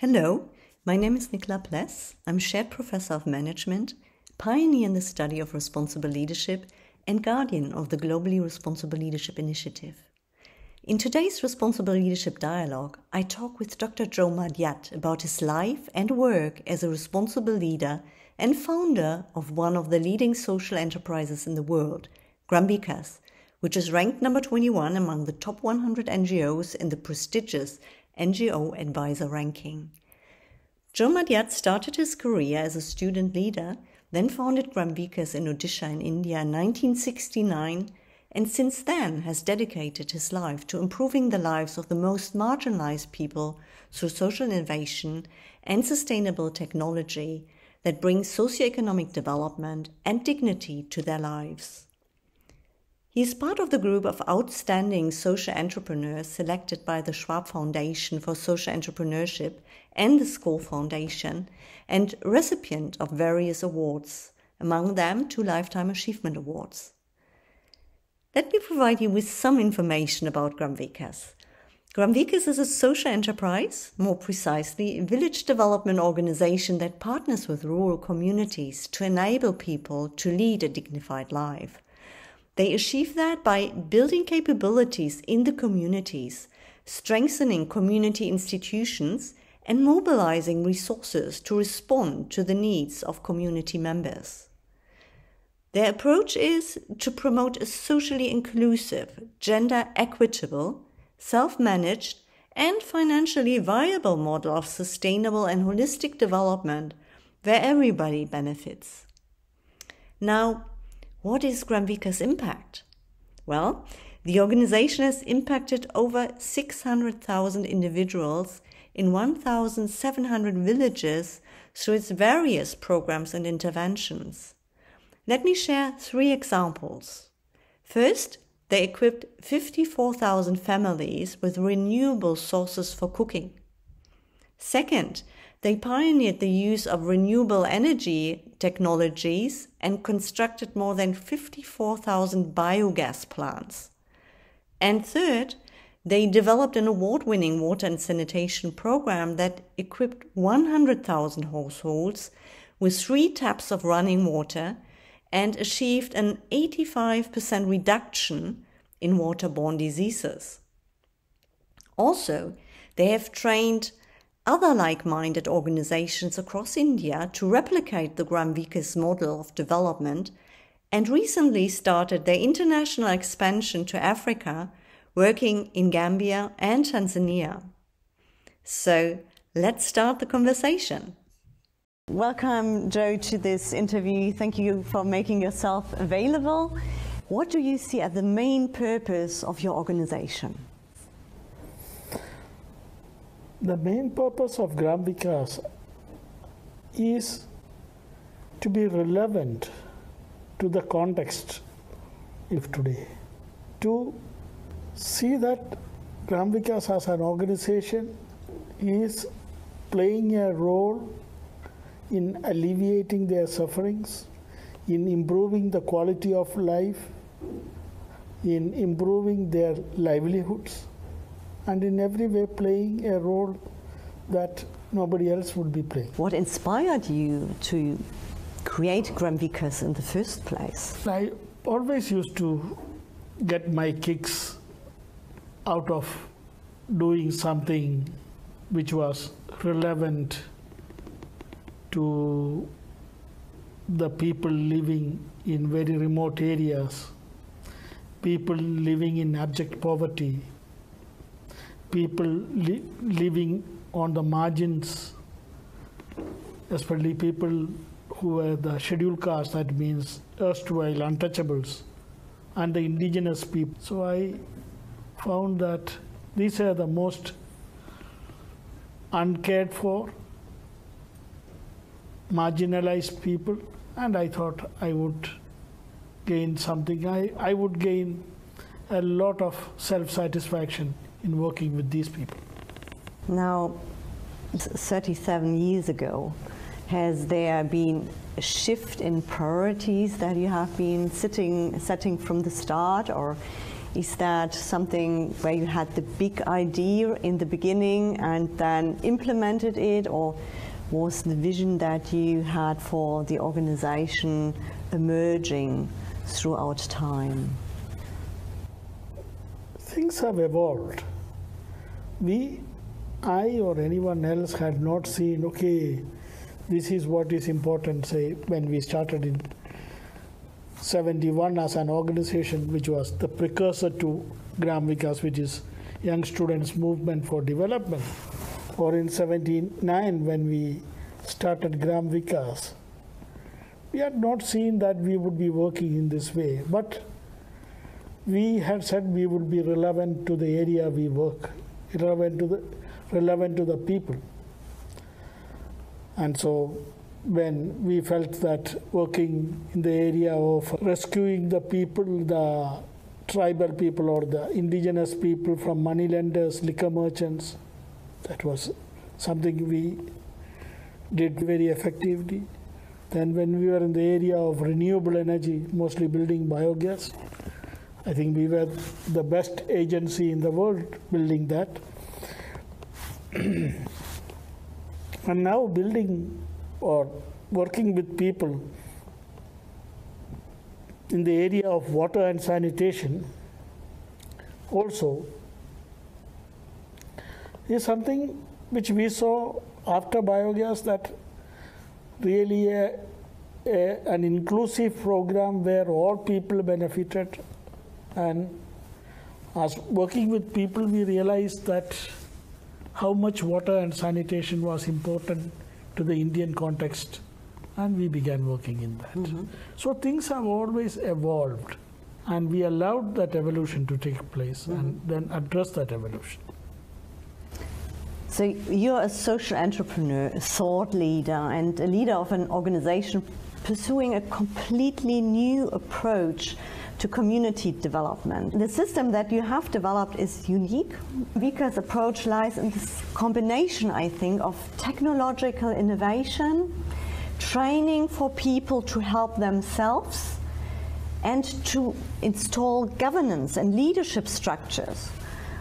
Hello, my name is Nicola Pless. I'm Shared Professor of Management, pioneer in the study of responsible leadership, and guardian of the Globally Responsible Leadership Initiative. In today's Responsible Leadership Dialogue, I talk with Dr. Joe Madiath about his life and work as a responsible leader and founder of one of the leading social enterprises in the world, Gram Vikas, which is ranked number 21 among the top 100 NGOs in the prestigious NGO Advisor ranking. Joe Madiath started his career as a student leader, then founded Gram Vikas in Odisha in India in 1969 and since then has dedicated his life to improving the lives of the most marginalized people through social innovation and sustainable technology that brings socioeconomic development and dignity to their lives. He is part of the group of outstanding social entrepreneurs selected by the Schwab Foundation for Social Entrepreneurship and the Skoll Foundation, and recipient of various awards, among them two Lifetime Achievement Awards. Let me provide you with some information about Gram Vikas. Gramvikas is a social enterprise, more precisely, a village development organization that partners with rural communities to enable people to lead a dignified life. They achieve that by building capabilities in the communities, strengthening community institutions, and mobilizing resources to respond to the needs of community members. Their approach is to promote a socially inclusive, gender equitable, self managed, and financially viable model of sustainable and holistic development where everybody benefits. Now, what is Gramvika's impact? Well, the organization has impacted over 600,000 individuals in 1,700 villages through its various programs and interventions. Let me share three examples. First, they equipped 54,000 families with renewable sources for cooking. Second, they pioneered the use of renewable energy technologies and constructed more than 54,000 biogas plants. And third, they developed an award winning water and sanitation program that equipped 100,000 households with three taps of running water and achieved an 85% reduction in waterborne diseases. Also, they have trained other like minded organizations across India to replicate the Gram Vikas model of development and recently started their international expansion to Africa, working in Gambia and Tanzania. So, let's start the conversation. Welcome, Joe, to this interview. Thank you for making yourself available. What do you see as the main purpose of your organization? The main purpose of Gram Vikas is to be relevant to the context of today. To see that Gram Vikas as an organization is playing a role in alleviating their sufferings, in improving the quality of life, in improving their livelihoods, and in every way playing a role that nobody else would be playing. What inspired you to create Gram Vikas in the first place? I always used to get my kicks out of doing something which was relevant to the people living in very remote areas, people living in abject poverty, people li- living on the margins, especially people who were the scheduled castes, that means erstwhile untouchables, and the indigenous people. So I found that these are the most uncared for marginalized people, and I thought I would gain something. I, I would gain a lot of self satisfaction in working with these people. Now, 37 years ago, has there been a shift in priorities that you have been sitting, setting from the start, or Is that something where you had the big idea in the beginning and then implemented it, or was the vision that you had for the organization emerging throughout time? Things have evolved. We, I, or anyone else had not seen, okay, this is what is important, say, when we started in 71 as an organization, which was the precursor to Gram Vikas, which is Young Students Movement for Development, or in 79 when we started Gram Vikas. We had not seen that we would be working in this way, but we had said we would be relevant to the area we work, relevant to the relevant to the people. And so when we felt that working in the area of rescuing the people, the tribal people or the indigenous people from money lenders, liquor merchants, that was something we did very effectively. Then, when we were in the area of renewable energy, mostly building biogas, I think we were the best agency in the world building that. and now, building or working with people in the area of water and sanitation also is something which we saw after biogas that really a, a, an inclusive program where all people benefited and as working with people we realized that how much water and sanitation was important to the Indian context, and we began working in that. Mm-hmm. So things have always evolved, and we allowed that evolution to take place mm-hmm. and then address that evolution. So you're a social entrepreneur, a thought leader, and a leader of an organization pursuing a completely new approach to community development. The system that you have developed is unique. Vika's approach lies in this combination, I think, of technological innovation, training for people to help themselves, and to install governance and leadership structures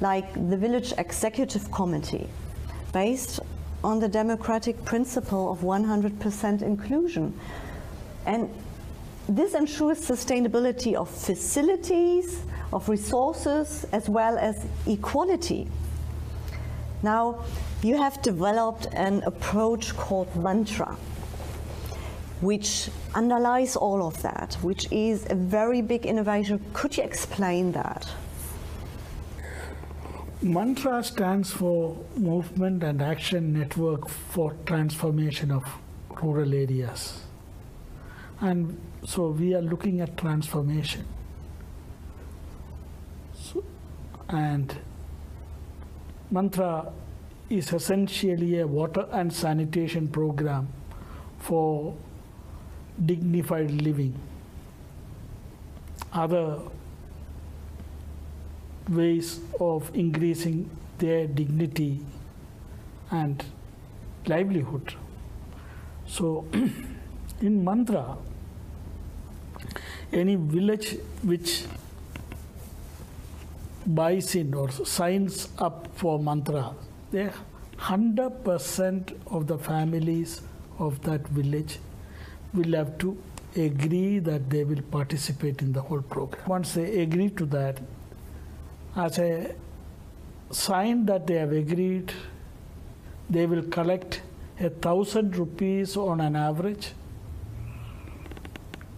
like the village executive committee based on the democratic principle of 100% inclusion. And this ensures sustainability of facilities, of resources, as well as equality. Now, you have developed an approach called mantra, which underlies all of that, which is a very big innovation. Could you explain that? Mantra stands for Movement and Action Network for Transformation of Rural Areas. And so we are looking at transformation. So, and mantra is essentially a water and sanitation program for dignified living. Other ways of increasing their dignity and livelihood. So, in mantra, any village which buys in or signs up for mantra, they 100% of the families of that village will have to agree that they will participate in the whole program. Once they agree to that, as a sign that they have agreed, they will collect a thousand rupees on an average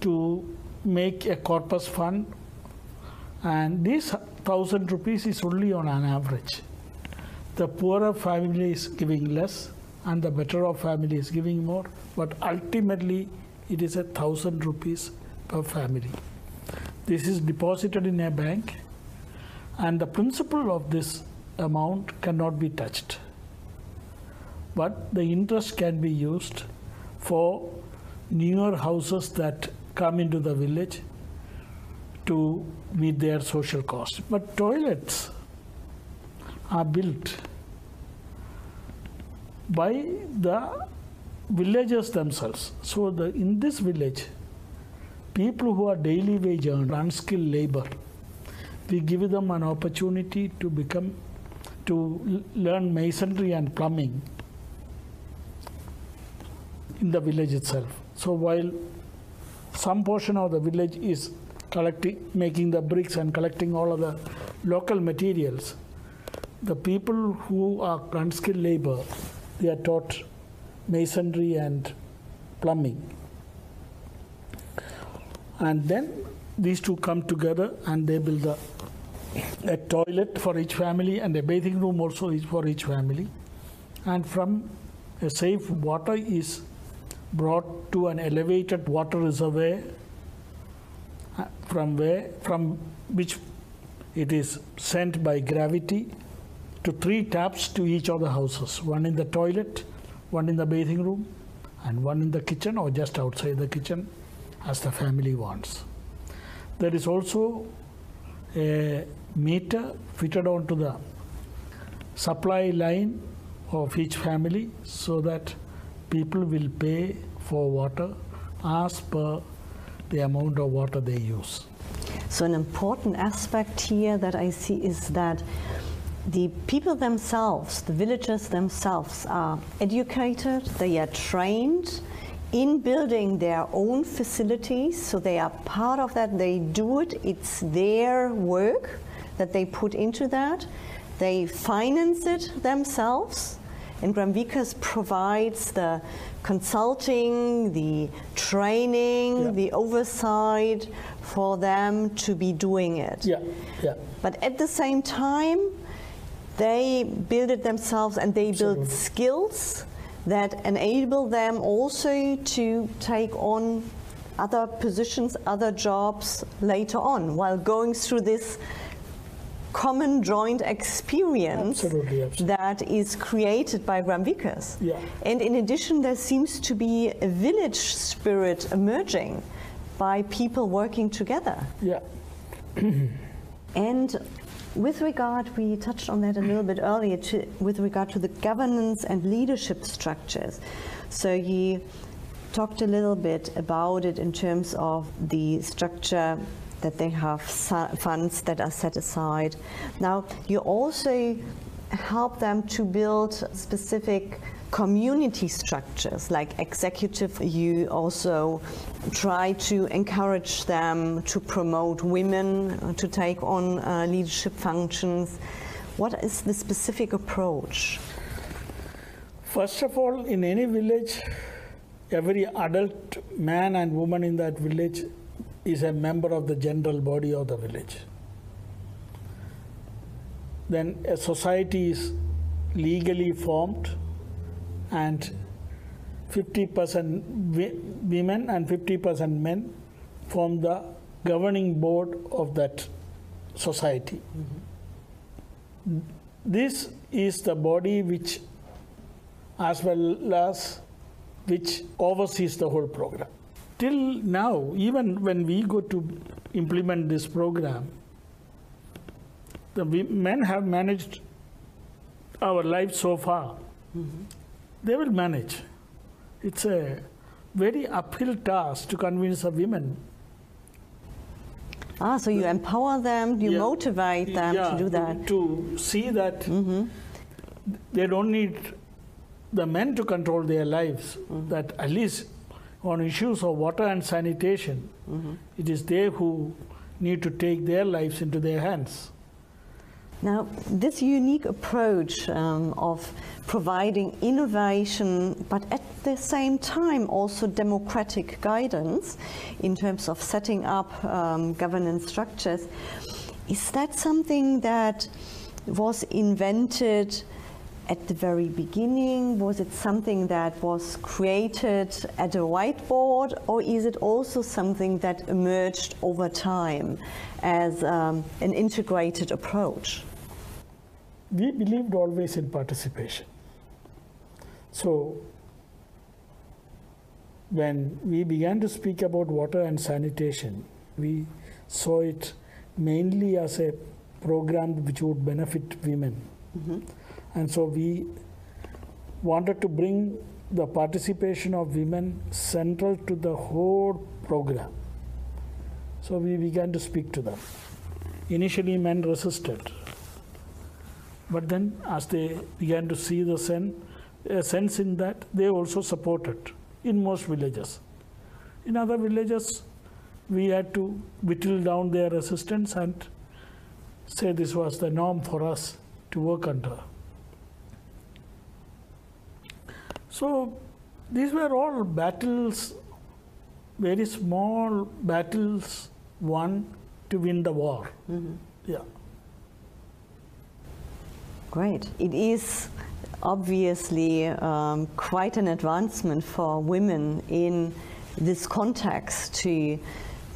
to make a corpus fund and this thousand rupees is only on an average. The poorer family is giving less and the better off family is giving more, but ultimately it is a thousand rupees per family. This is deposited in a bank and the principal of this amount cannot be touched. But the interest can be used for newer houses that come into the village to meet their social costs. But toilets are built by the villagers themselves. So the, in this village, people who are daily wage earners, unskilled labor, we give them an opportunity to become to learn masonry and plumbing in the village itself. So while some portion of the village is collecting, making the bricks and collecting all of the local materials, the people who are unskilled labor, they are taught masonry and plumbing. And then these two come together and they build a, a toilet for each family and a bathing room also is for each family. And from a safe water is brought to an elevated water reservoir uh, from where from which it is sent by gravity to three taps to each of the houses. One in the toilet one in the bathing room and one in the kitchen or just outside the kitchen as the family wants. There is also a meter fitted onto the supply line of each family so that people will pay for water as per the amount of water they use. So, an important aspect here that I see is that the people themselves, the villagers themselves, are educated, they are trained in building their own facilities, so they are part of that, they do it, it's their work that they put into that, they finance it themselves. And Gram Vikas provides the consulting, the training, Yeah. the oversight for them to be doing it. Yeah, yeah, But at the same time, they build it themselves and they build Absolutely. skills that enable them also to take on other positions, other jobs later on while going through this common joint experience Absolutely, absolutely. that is created by Gram Vikas. Yeah. And in addition, there seems to be a village spirit emerging by people working together. yeah. And with regard, we touched on that a little bit earlier, to, with regard to the governance and leadership structures. So you talked a little bit about it in terms of the structure that they have funds that are set aside. Now, you also help them to build specific community structures like executive you also try to encourage them to promote women uh, to take on uh, leadership functions what is the specific approach First of all, in any village, every adult man and woman in that village is a member of the general body of the village. Then a society is legally formed, and 50% women and 50% men form the governing board of that society. This is the body which as well as which oversees the whole program. Till now, even when we go to implement this program, the men have managed our life so far. Mm-hmm. They will manage. It's a very uphill task to convince the women. ah so you empower them you Yeah. motivate them Yeah, to do that To see that mm-hmm. they don't need the men to control their lives, mm-hmm. that at least on issues of water and sanitation, it is they who need to take their lives into their hands. Now, this unique approach um, of providing innovation, but at the same time also democratic guidance in terms of setting up um, governance structures, is that something that was invented at the very beginning? Was it something that was created at a whiteboard, or is it also something that emerged over time as um, an integrated approach? We believed always in participation. So, when we began to speak about water and sanitation, we saw it mainly as a program which would benefit women. And so we wanted to bring the participation of women central to the whole program. So we began to speak to them. Initially, men resisted. But then, as they began to see the sen- uh, sense in that, they also supported in most villages. In other villages, we had to whittle down their resistance and say this was the norm for us to work under. So, these were all battles, very small battles won to win the war. Yeah. Great. It is obviously um, quite an advancement for women in this context to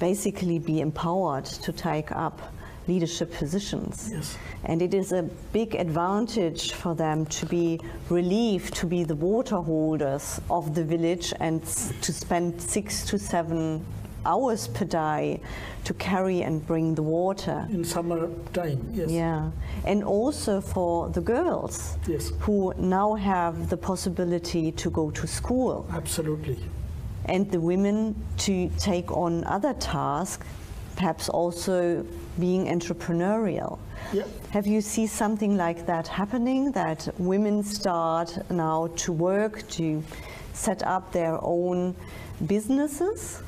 basically be empowered to take up leadership positions. Yes. And it is a big advantage for them to be relieved to be the water holders of the village and s- to spend six to seven hours per day to carry and bring the water. In summer time, yes. Yeah, and also for the girls Yes. who now have the possibility to go to school Absolutely. and the women to take on other tasks, perhaps also being entrepreneurial. Yeah. Have you seen something like that happening that women start now to work to set up their own businesses?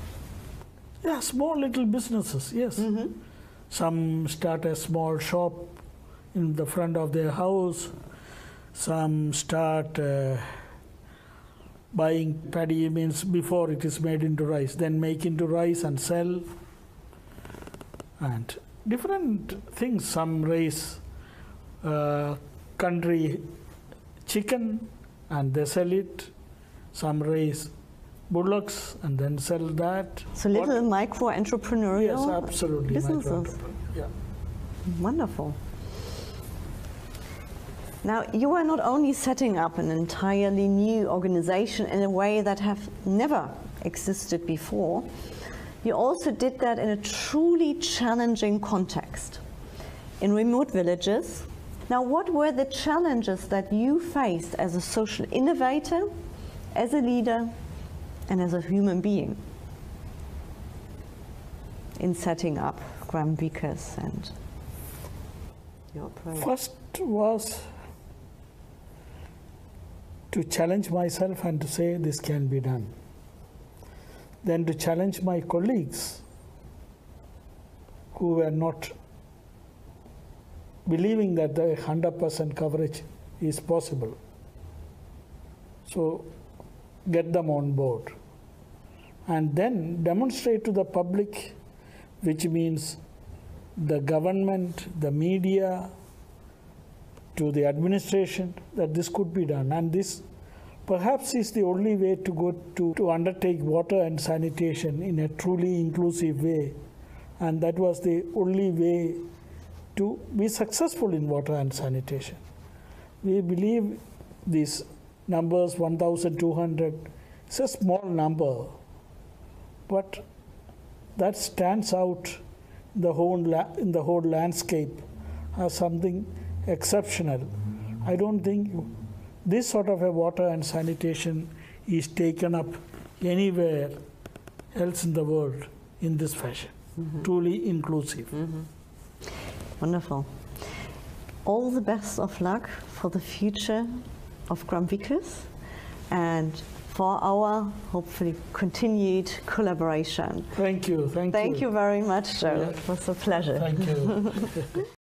Yeah, small little businesses, yes. Some start a small shop in the front of their house. Some start uh, buying paddy means before it is made into rice, then make into rice and sell. And different things. Some raise uh, country chicken and they sell it. Some raise bullocks and then sell that. So What- little micro entrepreneurial Yes, absolutely. businesses. Yeah. Wonderful. Now, you are not only setting up an entirely new organization in a way that have never existed before, you also did that in a truly challenging context in remote villages. Now, what were the challenges that you faced as a social innovator, as a leader, and as a human being in setting up Gram Vikas and your project? First was to challenge myself and to say this can be done. Then to challenge my colleagues who were not believing that the 100% coverage is possible. So get them on board. And then demonstrate to the public, which means the government, the media, to the administration that this could be done. And this perhaps is the only way to go to, to undertake water and sanitation in a truly inclusive way. And that was the only way to be successful in water and sanitation. We believe these numbers 1,200 is a small number, but that stands out in the whole, in the whole landscape as something exceptional. I don't think this sort of a water and sanitation is taken up anywhere else in the world in this fashion. Mm-hmm. Truly inclusive. Mm-hmm. Wonderful. All the best of luck for the future of Gram Vikas and for our hopefully continued collaboration. Thank you. Thank, you. Thank you very much, Joe. Yeah. It was a pleasure. Thank you.